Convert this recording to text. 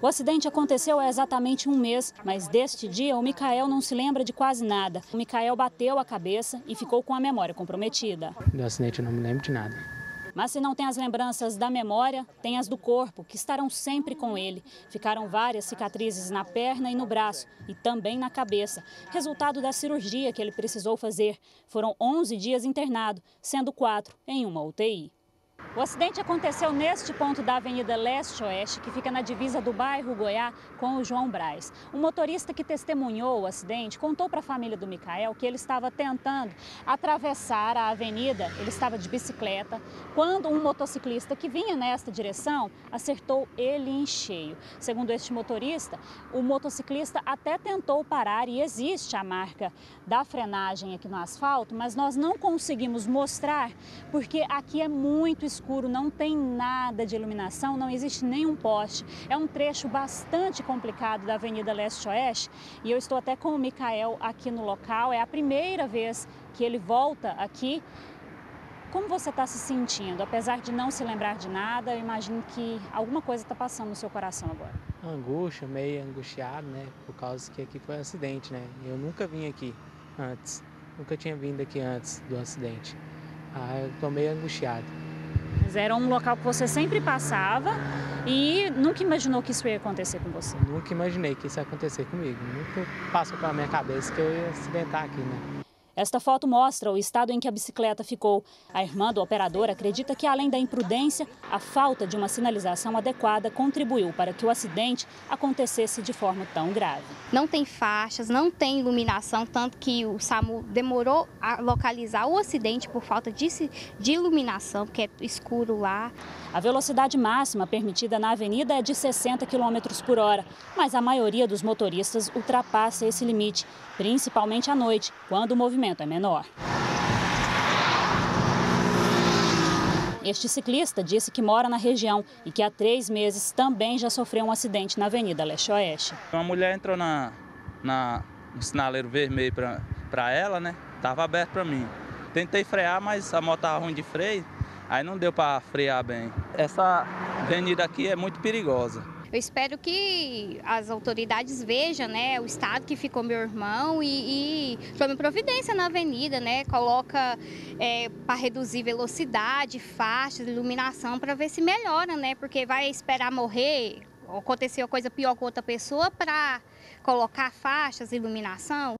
O acidente aconteceu há exatamente um mês, mas deste dia o Micael não se lembra de quase nada. O Micael bateu a cabeça e ficou com a memória comprometida. Do acidente eu não me lembro de nada. Mas se não tem as lembranças da memória, tem as do corpo, que estarão sempre com ele. Ficaram várias cicatrizes na perna e no braço, e também na cabeça, resultado da cirurgia que ele precisou fazer. Foram 11 dias internado, sendo quatro em uma UTI. O acidente aconteceu neste ponto da Avenida Leste-Oeste, que fica na divisa do bairro Goiá com o João Braz. O motorista que testemunhou o acidente contou para a família do Micael que ele estava tentando atravessar a avenida, ele estava de bicicleta, quando um motociclista que vinha nesta direção acertou ele em cheio. Segundo este motorista, o motociclista até tentou parar e existe a marca da frenagem aqui no asfalto, mas nós não conseguimos mostrar porque aqui é muito escuro, não tem nada de iluminação, não existe nenhum poste. É um trecho bastante complicado da Avenida Leste-Oeste e eu estou até com o Micael aqui no local. É a primeira vez que ele volta aqui. Como você está se sentindo? Apesar de não se lembrar de nada, eu imagino que alguma coisa está passando no seu coração agora. Angústia, meio angustiado, né? Por causa que aqui foi um acidente, né? Eu nunca vim aqui antes. Nunca tinha vindo aqui antes do acidente. Ah, eu tô meio angustiado. Era um local que você sempre passava e nunca imaginou que isso ia acontecer com você? Nunca imaginei que isso ia acontecer comigo. Nunca passou pela minha cabeça que eu ia acidentar aqui, né? Esta foto mostra o estado em que a bicicleta ficou. A irmã do operador acredita que, além da imprudência, a falta de uma sinalização adequada contribuiu para que o acidente acontecesse de forma tão grave. Não tem faixas, não tem iluminação, tanto que o SAMU demorou a localizar o acidente por falta de, de iluminação, porque é escuro lá. A velocidade máxima permitida na avenida é de 60 km por hora, mas a maioria dos motoristas ultrapassa esse limite, principalmente à noite, quando o movimento é menor. Este ciclista disse que mora na região e que há três meses também já sofreu um acidente na Avenida Leste-Oeste. Uma mulher entrou na, na, no sinaleiro vermelho para ela, né? Tava aberto para mim. Tentei frear, mas a moto estava ruim de freio, aí não deu para frear bem. Essa avenida aqui é muito perigosa. Eu espero que as autoridades vejam né, o estado que ficou meu irmão e, e tome providência na avenida, né? Coloca é, para reduzir velocidade, faixas, iluminação, para ver se melhora, né? Porque vai esperar morrer, aconteceu coisa pior com outra pessoa para colocar faixas, iluminação.